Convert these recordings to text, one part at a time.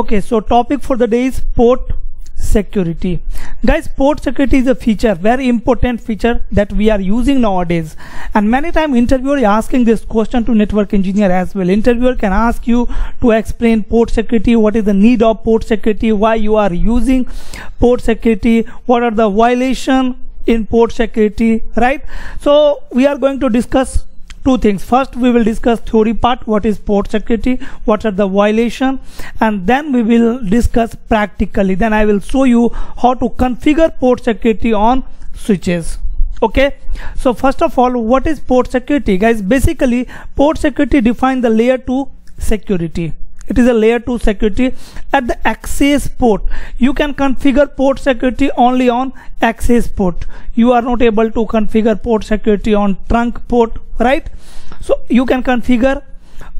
okay so topic for the day is port security. Guys port security is a feature very important feature that we are using nowadays. And many time interviewer asking this question to network engineer as well. Interviewer can ask you to explain port security what is the need of port security why you are using port security what are the violation in port security right? So we are going to discuss two things. First we will discuss theory part what is port security what are the violation and then we will discuss practically. Then i will show you how to configure port security on switches. Okay? So first of all what is port security? Guys basically port security define the layer 2 security it is a layer 2 security at the access port. You can configure port security only on access port. You are not able to configure port security on trunk port right? So you can configure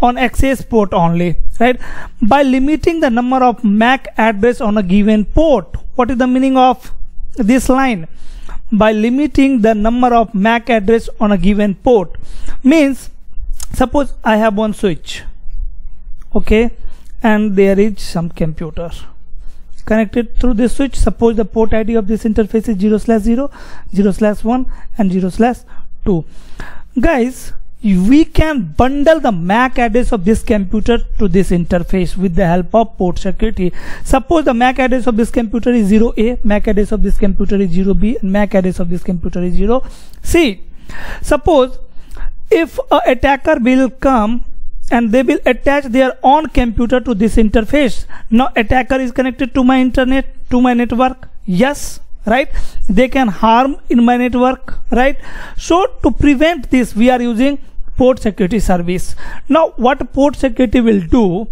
on access port only right? By limiting the number of MAC address on a given port what is the meaning of this line? By limiting the number of MAC address on a given port. Means suppose I have one switch okay and there is some computer connected through this switch suppose the port id of this interface is 0 slash 0 0 slash 1 and 0 slash 2 guys we can bundle the MAC address of this computer to this interface with the help of port security. Suppose the MAC address of this computer is 0A, MAC address of this computer is 0B, and MAC address of this computer is 0C. Suppose if a attacker will come and they will attach their own computer to this interface. Now attacker is connected to my internet to my network. Yes right? They can harm in my network right? So to prevent this we are using port security service. Now what port security will do?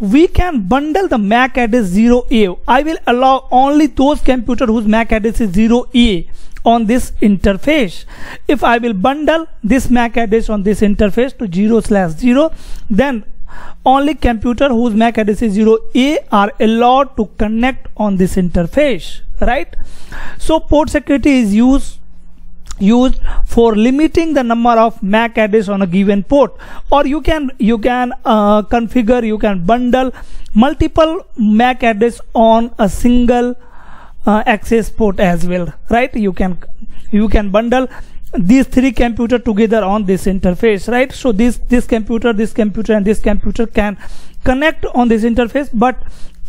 We can bundle the MAC address 0A. I will allow only those computer whose MAC address is 0A on this interface. If I will bundle this MAC address on this interface to 0 slash 0, then only computer whose MAC address is 0A are allowed to connect on this interface, right? So port security is used used for limiting the number of MAC address on a given port or you can you can uh, configure you can bundle multiple MAC address on a single uh, access port as well right? You can you can bundle these three computer together on this interface right? So this this computer this computer and this computer can connect on this interface but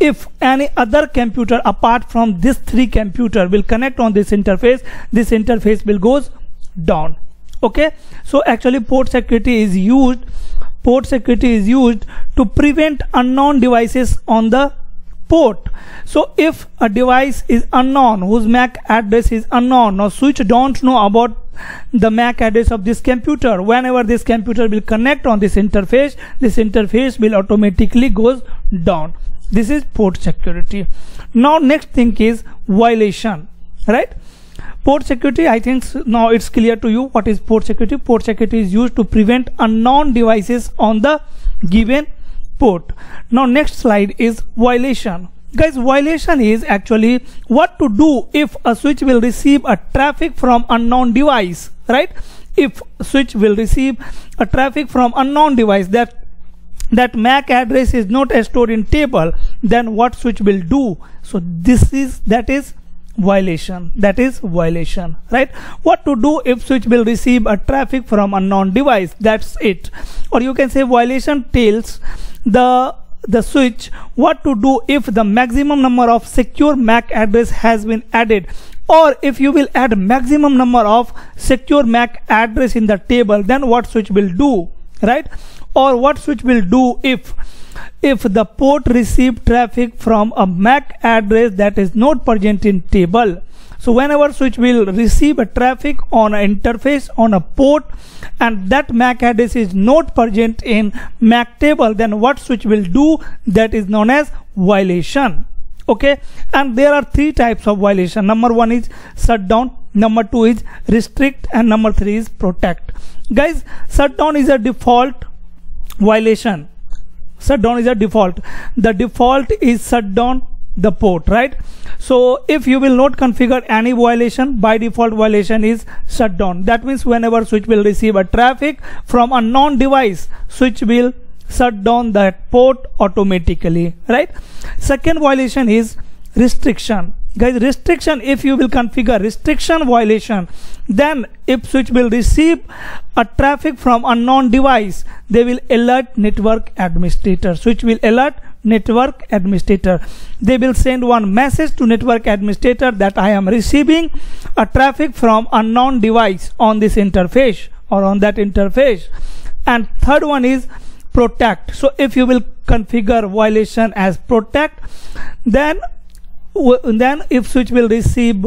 if any other computer apart from this three computer will connect on this interface this interface will goes down okay? So actually port security is used port security is used to prevent unknown devices on the port. So if a device is unknown whose MAC address is unknown or switch don't know about the MAC address of this computer whenever this computer will connect on this interface this interface will automatically goes down. This is port security. Now next thing is violation right? Port security i think now it's clear to you what is port security. Port security is used to prevent unknown devices on the given port now next slide is violation. Guys violation is actually what to do if a switch will receive a traffic from unknown device right? If switch will receive a traffic from unknown device that that MAC address is not stored in table then what switch will do? So this is that is violation. That is violation right? What to do if switch will receive a traffic from unknown device? That's it. Or you can say violation tells the the switch what to do if the maximum number of secure MAC address has been added. Or if you will add maximum number of secure MAC address in the table then what switch will do right? Or what switch will do if if the port receive traffic from a MAC address that is not present in table so whenever switch will receive a traffic on an interface on a port and that MAC address is not present in MAC table then what switch will do? That is known as violation. Okay? And there are three types of violation. Number one is shutdown. Number two is restrict. And number three is protect. Guys shutdown is a default violation shutdown is a default. The default is shutdown the port right? So if you will not configure any violation by default violation is shut down. That means whenever switch will receive a traffic from a non device switch will shut down that port automatically right? Second violation is restriction guys restriction if you will configure restriction violation then if switch will receive a traffic from unknown device they will alert network administrator. Switch will alert network administrator. They will send one message to network administrator that i am receiving a traffic from unknown device on this interface or on that interface. And third one is protect. So if you will configure violation as protect then then if switch will receive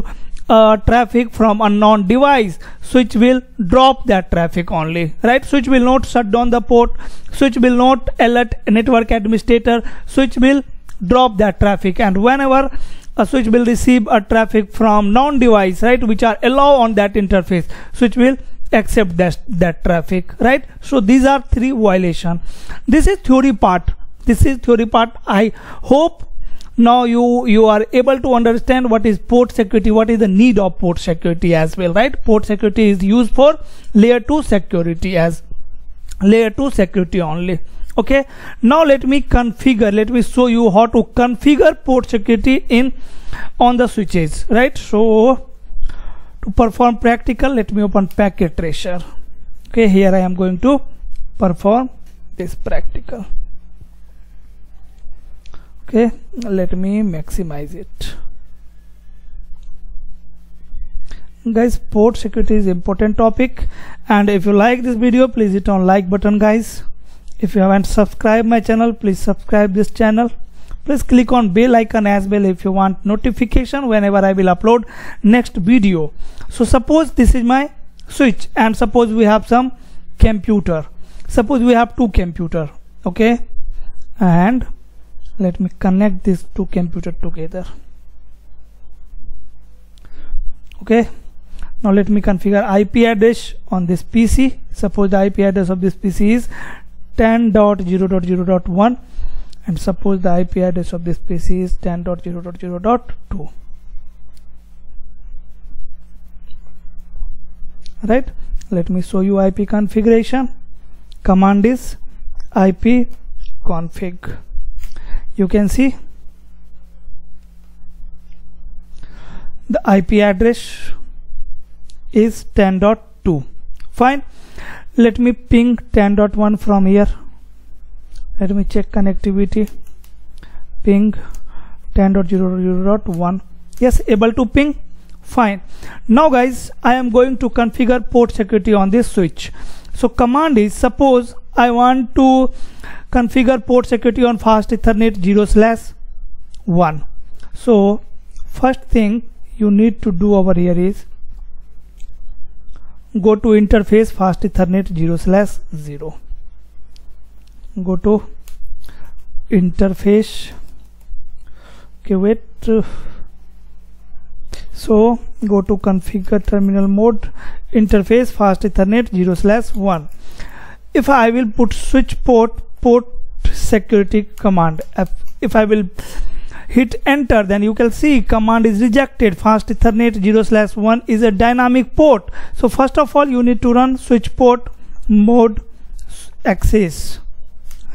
uh, traffic from unknown device switch will drop that traffic only right? Switch will not shut down the port switch will not alert network administrator switch will drop that traffic. And whenever a switch will receive a traffic from non device right which are allow on that interface switch will accept that that traffic right? So these are three violation. This is theory part. This is theory part. I hope now you you are able to understand what is port security what is the need of port security as well right? Port security is used for layer 2 security as layer 2 security only. Okay? Now let me configure let me show you how to configure port security in on the switches right? So to perform practical let me open packet tracer. Okay? Here i am going to perform this practical okay let me maximize it. Guys port security is important topic. And if you like this video please hit on like button guys. If you haven't subscribed my channel please subscribe this channel. Please click on bell icon as well if you want notification whenever i will upload next video. So suppose this is my switch and suppose we have some computer. Suppose we have two computer okay? And let me connect these two computer together. Okay? Now let me configure IP address on this PC suppose the IP address of this PC is 10.0.0.1 and suppose the IP address of this PC is 10.0.0.2 right let me show you IP configuration. Command is IP config you can see the IP address is 10.2 fine. Let me ping 10.1 from here. Let me check connectivity. Ping 10.0.0.1 yes able to ping? Fine. Now guys I am going to configure port security on this switch so command is suppose I want to configure port security on fast ethernet 0 slash 1 so first thing you need to do over here is go to interface fast ethernet 0 slash 0 go to interface okay wait so go to configure terminal mode interface fast ethernet 0 slash 1 if I will put switch port port security command. If I will hit enter then you can see command is rejected. Fast ethernet 0 slash 1 is a dynamic port. So first of all you need to run switch port mode access.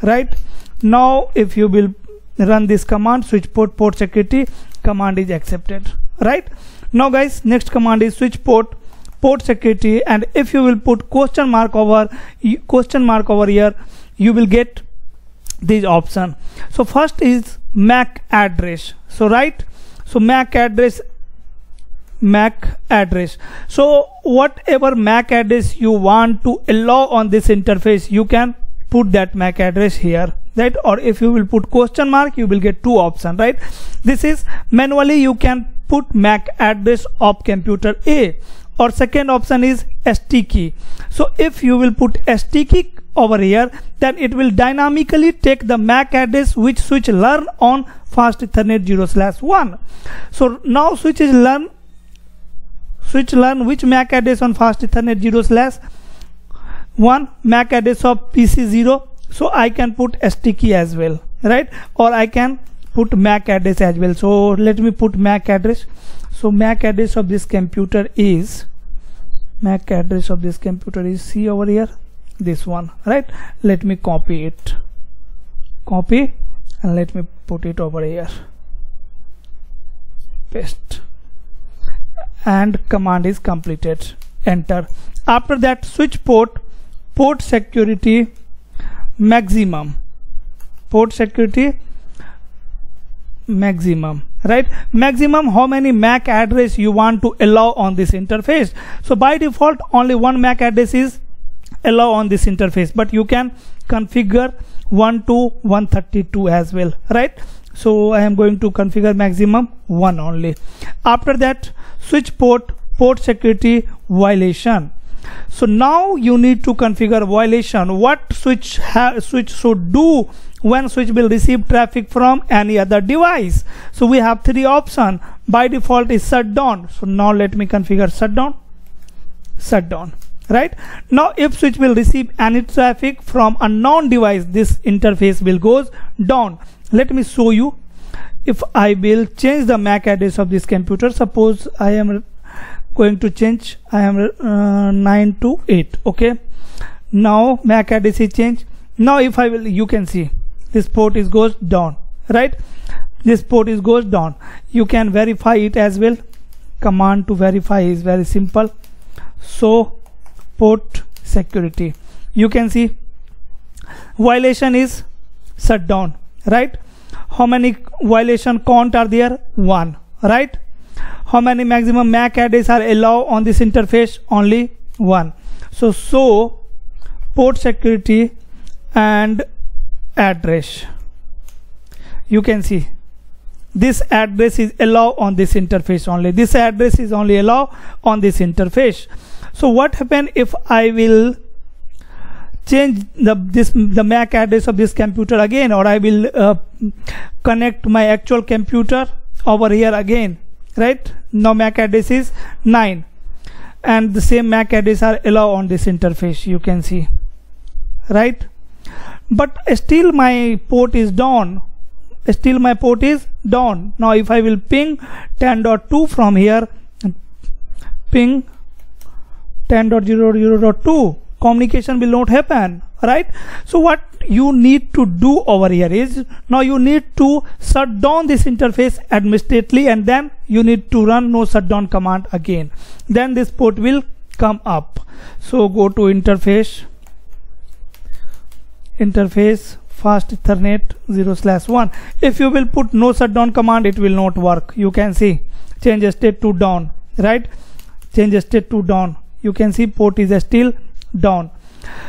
Right? Now if you will run this command switch port port security command is accepted right? Now guys next command is switch port port security and if you will put question mark over question mark over here you will get this option. So first is MAC address. So right? So MAC address MAC address. So whatever MAC address you want to allow on this interface you can put that MAC address here. Right? Or if you will put question mark you will get two options right? This is manually you can put MAC address of computer A. Or second option is sticky. So if you will put sticky over here then it will dynamically take the MAC address which switch learn on fast ethernet 0 slash 1 so now switch is learn switch learn which MAC address on fast ethernet 0 slash 1 MAC address of PC 0 so I can put sticky as well right? Or I can put MAC address as well. So let me put MAC address. So MAC address of this computer is MAC address of this computer is C over here this one right? Let me copy it. Copy and let me put it over here. Paste. And command is completed. Enter. After that switch port port security maximum. Port security maximum right? Maximum how many mac address you want to allow on this interface? So by default only one mac address is allow on this interface but you can configure 1 to 132 as well right? So I am going to configure maximum 1 only. After that switch port port security violation so now you need to configure violation. What switch switch should do when switch will receive traffic from any other device? So we have three option. By default is shutdown so now let me configure shutdown shutdown right? Now if switch will receive any traffic from a non device this interface will goes down. Let me show you. If I will change the MAC address of this computer suppose I am going to change. I am uh, 9 to 8 okay? Now MAC address is changed now if I will you can see this port is goes down right? This port is goes down. You can verify it as well. Command to verify is very simple. So port security. You can see violation is shut down right? How many violation count are there? One right how many maximum MAC addresses are allowed on this interface? Only one. So so port security and address. You can see this address is allowed on this interface only. This address is only allowed on this interface. So what happen if I will change the this the MAC address of this computer again or I will uh, connect my actual computer over here again right? Now MAC address is 9 and the same MAC address are allowed on this interface you can see right? But still my port is down. Still my port is down. Now if I will ping 10.2 from here ping 10.0.0.2 communication will not happen right? So what you need to do over here is now you need to shut down this interface administratively and then you need to run no shutdown command again. Then this port will come up. So go to interface interface fast ethernet 0 slash 1 if you will put no shutdown command it will not work. You can see change state to down right? Change state to down. You can see port is still down.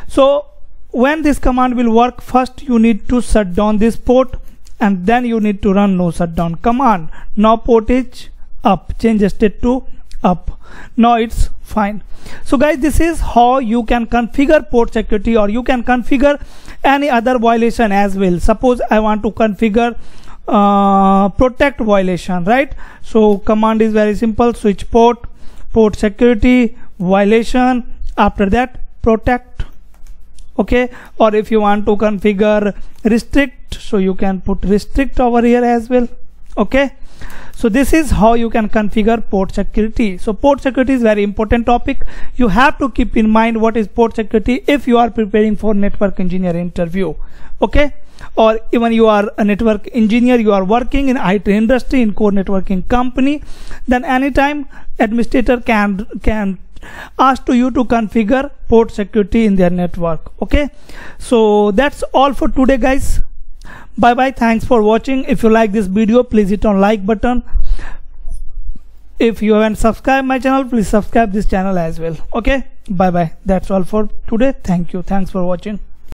So when this command will work first you need to shut down this port and then you need to run no shutdown command. Now port is up. Change state to up. Now it's fine. So guys this is how you can configure port security or you can configure any other violation as well. Suppose i want to configure uh, protect violation right? So command is very simple. Switch port port security violation. After that protect okay? Or if you want to configure restrict so you can put restrict over here as well okay? So this is how you can configure port security. So port security is very important topic. You have to keep in mind what is port security if you are preparing for network engineer interview okay? Or even you are a network engineer you are working in IT industry in core networking company then anytime administrator can can ask to you to configure port security in their network okay? So that's all for today guys. Bye bye thanks for watching. If you like this video please hit on like button. If you haven't subscribed my channel please subscribe this channel as well okay? Bye bye that's all for today. Thank you. Thanks for watching